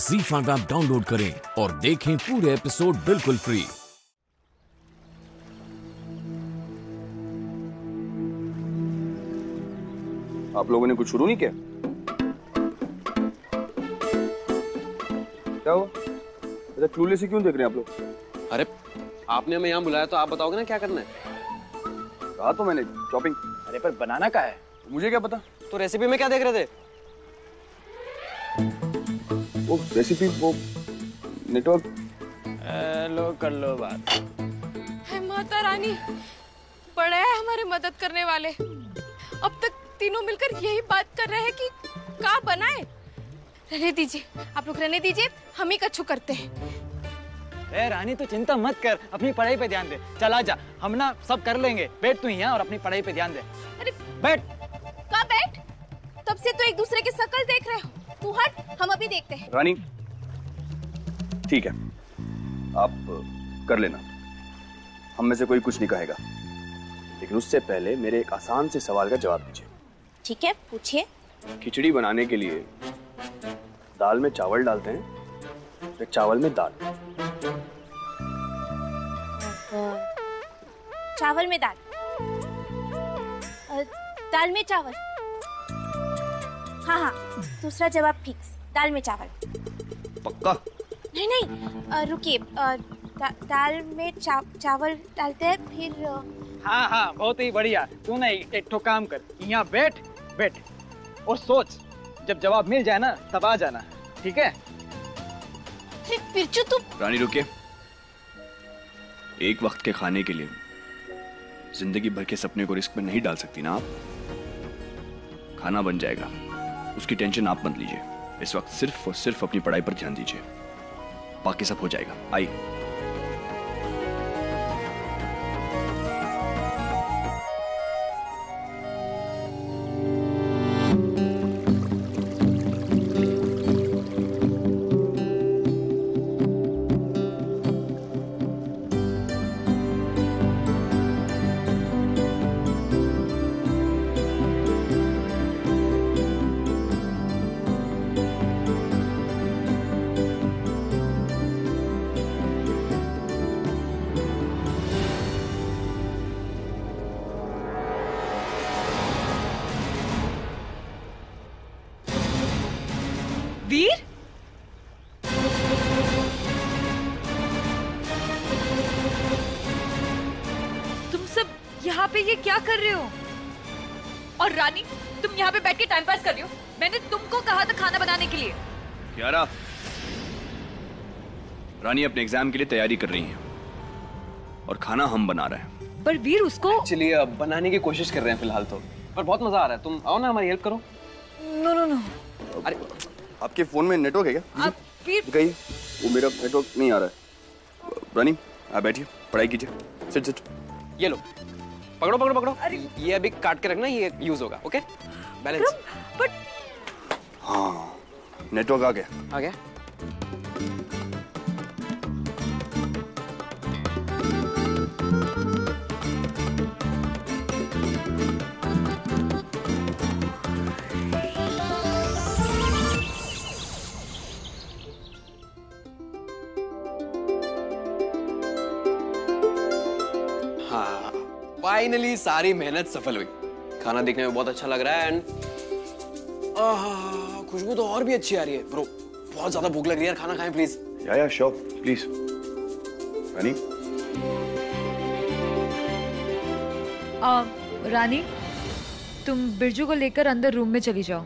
जी five app download करें और देखें पूरे एपिसोड बिल्कुल फ्री। आप लोगों ने कुछ शुरू नहीं किया? क्या हुआ? ऐसा क्लूलेस क्यों देख रहे हैं आप लोग? अरे आपने हमें यहाँ बुलाया तो आप बताओगे ना क्या करना है? कहा तो मैंने शॉपिंग अरे पर बनाना का है? मुझे क्या पता? तो रेसिपी में क्या देख रहे थे? वो रेसिपी वो नेटवर्क लो कर लो बात। है माता रानी बड़ा है हमारे मदद करने वाले। अब तक तीनों मिलकर यही बात कर रहे हैं कि का बनाए। रहने दीजिए आप लोग रहने दीजिए हम ही कछु करते हैं। ए रानी तू चिंता मत कर अपनी पढ़ाई पे ध्यान दे। चल जा हम ना सब कर लेंगे। बैठ तू यहाँ और अपनी पढ़ाई पे ध्यान दे। अरे बैठ। देखते हैं। रानी? ठीक है। आप कर लेना। हम में से कोई कुछ नहीं कहेगा। लेकिन उससे पहले मेरे एक आसान से सवाल का जवाब दीजिए। ठीक है पूछिए। खिचड़ी बनाने के लिए दाल में चावल डालते हैं या चावल में दाल? चावल में दाल। दाल में चावल। हाँ हाँ दूसरा जवाब फिक्स। दाल में चावल। पक्का? नहीं नहीं रुकिए दा, दाल में चा, चावल डालते हैं फिर हाँ हाँ बहुत ही बढ़िया। तू ना एक ठो काम कर यहाँ बैठ बैठ। और सोच जब जवाब मिल जाए ना तब आ जाना ठीक है? फिर तू रानी रुकिए। एक वक्त के खाने के लिए ज़िंदगी भर के सपने को रिस्क में नहीं डाल सकती ना आप। खाना बन जाएगा उसकी टेंशन आप मत लीजिए। इस वक्त सिर्फ़ और सिर्फ़ अपनी पढ़ाई पर ध्यान दीजिए। बाकी सब हो जाएगा। आइए। यहाँ पे ये क्या कर रहे हो? और रानी तुम यहाँ पे बैठ के टाइम पास कर रही हो। मैंने तुमको कहा था खाना बनाने के लिए। क्यारा रानी अपने एग्ज़ाम के लिए तैयारी कर रही है। और खाना हम बना रहे हैं। पर वीर उसको चलिए अब बनाने की कोशिश कर रहे हैं फ़िलहाल तो। पर बहुत मज़ा आ रहा है। तुम आओ ना हमारी हेल्प करो। नो नो नो अरे आपके फ़ोन में नेटवर्क है क्या? आप वीर गई। वो मेरा नेटवर्क नहीं आ रहा है। रानी आप बैठिए। पढ़ाई कीजिए। सिट सिट ये लो। पकड़ो पकड़ो पकड़ो। अरे। ये अभी काट के रखना ये यूज़ होगा ओके बैलेंस बट हाँ। नेटवर्क आ गया। आ गया? फाइनली सारी मेहनत सफल हुई। खाना देखने में बहुत अच्छा लग रहा है एंड खुशबू तो और भी अच्छी आ रही है। ब्रो बहुत ज़्यादा भूख लग रही है खाना खाएँ प्लीज़ या या श्योर प्लीज़ रानी आ, रानी तुम बिरजू को लेकर अंदर रूम में चली जाओ।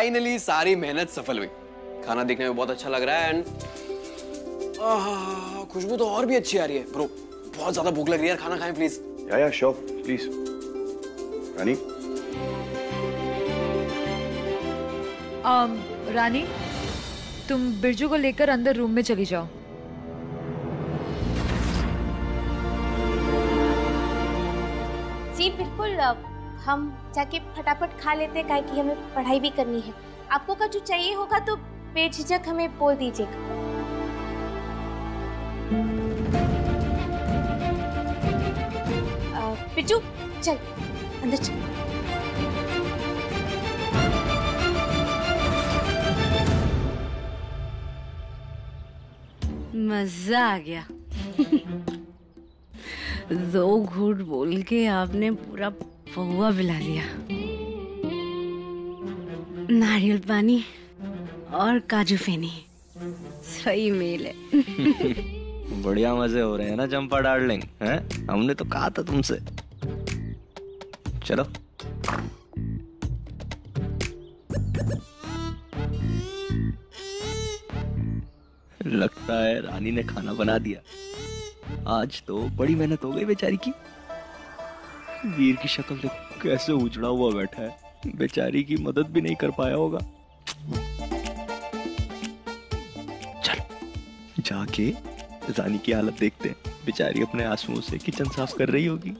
फाइनली सारी मेहनत सफल हुई। खाना देखने में बहुत अच्छा लग रहा है एंड खुशबू तो और भी अच्छी आ रही है। ब्रो बहुत ज़्यादा भूख लग रही है यार खाना खाएँ प्लीज़ या या श्योर प्लीज़ रानी? आ, रानी तुम बिरजू को लेकर अंदर रूम में चली जाओ। जी बिल्कुल अ, हम जाके फटाफट खा लेते हैं, काहे कि हमें पढ़ाई भी करनी है। आपको का जो चाहिए होगा तो बेझिझक हमें बोल दीजिएगा। पिज्जू चल, अंदर चल। मज़ा आ गया। दो घूट बोल के आपने पूरा पौवा पिला दिया नारियल पानी और काजू फेनी। सही मेल है। बढ़िया मज़े हो रहे हैं ना चंपा डार्लिंग, हैं? हमने तो कहा था तुमसे। चलो। लगता है रानी ने खाना बना दिया। आज तो बड़ी मेहनत हो गई बेचारी की। वीर की शक्ल देखो कैसे उजड़ा हुआ बैठा है? बेचारी की मदद भी नहीं कर पाया होगा। चल, जाके रानी की हालत देखते हैं। बेचारी अपने आंसुओं से किचन साफ़ कर रही होगी।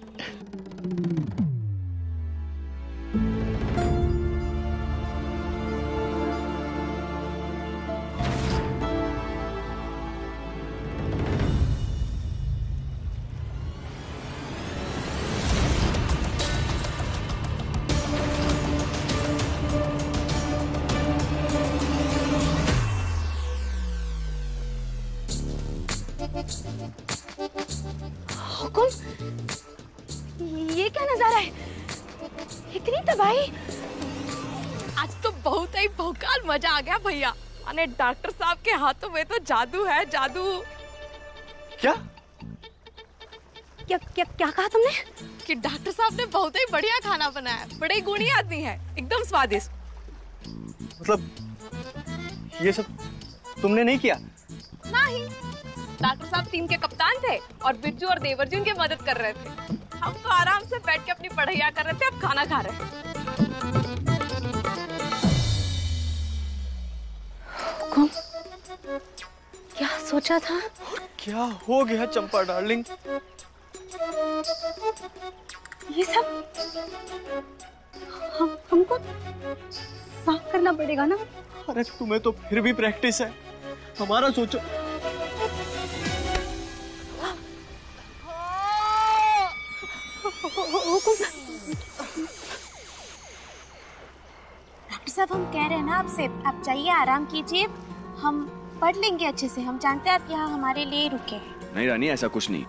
मज़ा आ गया भैया। अने डॉक्टर साहब के हाथों में तो जादू है जादू। क्या? क्या क्या क्या कहा तुमने? कि डॉक्टर साहब ने बहुत ही बढ़िया खाना बनाया है बड़े गुणी आदमी है एकदम स्वादिष्ट। मतलब ये सब तुमने नहीं किया? नहीं डॉक्टर साहब टीम के कप्तान थे और बिरजू और देवर जी उनकी मदद कर रहे थे। हम तो आराम से बैठ के अपनी पढ़ाइया कर रहे थे अब खाना खा रहे थे सोचा था? और क्या हो गया चंपा डार्लिंग? ये सब हम हमको साफ़ करना पड़ेगा ना? अरे तुम्हें तो फिर भी प्रैक्टिस है। हमारा सोचो। डॉक्टर साहब हम कह रहे हैं ना आपसे आप जाइए आराम कीजिए। हम पढ़ लेंगे अच्छे से। हम जानते हैं आप यहाँ हमारे लिए रुके हैं। नहीं रानी ऐसा कुछ नहीं।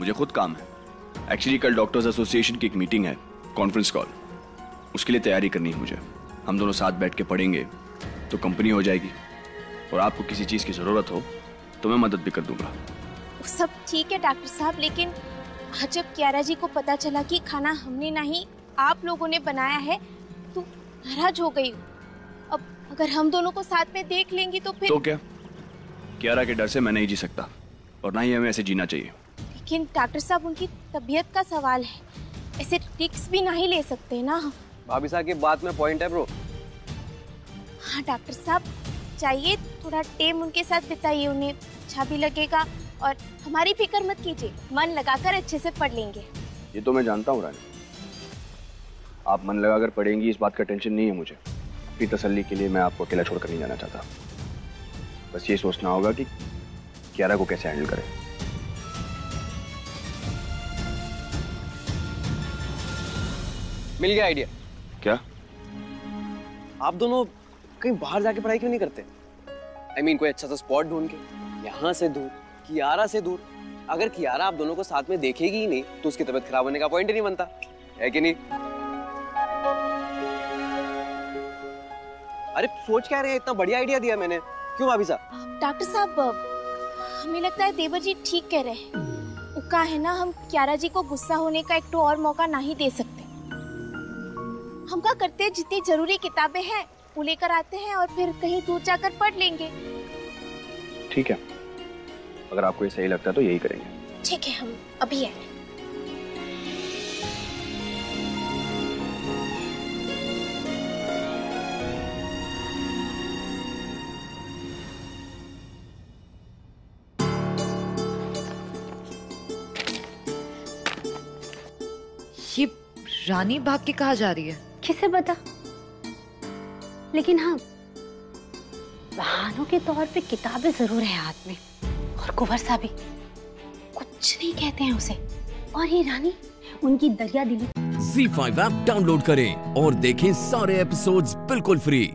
मुझे खुद काम है। एक्चुअली कल डॉक्टर्स एसोसिएशन की एक मीटिंग है कॉन्फ्रेंस कॉल उसके लिए तैयारी करनी है मुझे। हम दोनों साथ बैठ के पढ़ेंगे तो कंपनी हो जाएगी। और आपको किसी चीज़ की ज़रूरत हो तो मैं मदद भी कर दूँगा। सब ठीक है डॉक्टर साहब लेकिन जब क्यारा जी को पता चला कि खाना हमने नहीं आप लोगों ने बनाया है तो नाराज़ हो गई अब अगर हम दोनों को साथ में देख लेंगी तो फिर तो क्या? क्यारा के डर से मैं नहीं जी सकता और ना ही हमें ऐसे जीना चाहिए। लेकिन डॉक्टर साहब उनकी तबीयत का सवाल है। ऐसे रिक्स भी नहीं ले सकते ना हम। भाभी साहब की बात में पॉइंट है ब्रो हाँ डॉक्टर साहब चाहिए थोड़ा टाइम उनके साथ बिताइए उन्हें अच्छा भी लगेगा और हमारी फ़िक्र मत कीजिए मन लगाकर अच्छे से पढ़ लेंगे। ये तो मैं जानता हूँ रानी। आप मन लगाकर पढ़ेंगी इस बात का टेंशन नहीं है मुझे। अपनी तसल्ली के लिए मैं आपको अकेला छोड़कर नहीं जाना चाहता। बस ये सोचना होगा कि क्यारा को कैसे हैंडल करें। मिल गया आइडिया क्या? आप दोनों कहीं बाहर जाके पढ़ाई क्यों नहीं करते? आई I मीन mean, कोई अच्छा सा स्पॉट ढूंढ के यहाँ से दूर कियारा से दूर। अगर कियारा आप दोनों को साथ में देखेगी ही नहीं तो उसकी तबीयत खराब होने का पॉइंट ही नहीं बनता। है कि नहीं? अरे सोच क्या रहे इतना बढ़िया आइडिया दिया मैंने। क्यों भाभी साहब? डॉक्टर साहब हमें लगता है देवर जी ठीक कह रहे हैं। उका है ना हम क्यारा जी को गुस्सा होने का एक तो और मौका नहीं दे सकते। हम क्या करते हैं जितनी ज़रूरी किताबें हैं वो लेकर आते हैं और फिर कहीं दूर जाकर पढ़ लेंगे। ठीक है। अगर आपको ये सही लगता है तो यही करेंगे। ठीक है हम अभी आए रानी भाग के कहा जा रही है। किसे पता? लेकिन हाँ बहानों के तौर पे किताबें ज़रूर है हाथ में। और कुंवर साहब भी। कुछ नहीं कहते हैं उसे। और ये रानी उनकी दरिया दिली। Z5 ऐप डाउनलोड करें और देखें सारे एपिसोड्स बिल्कुल फ्री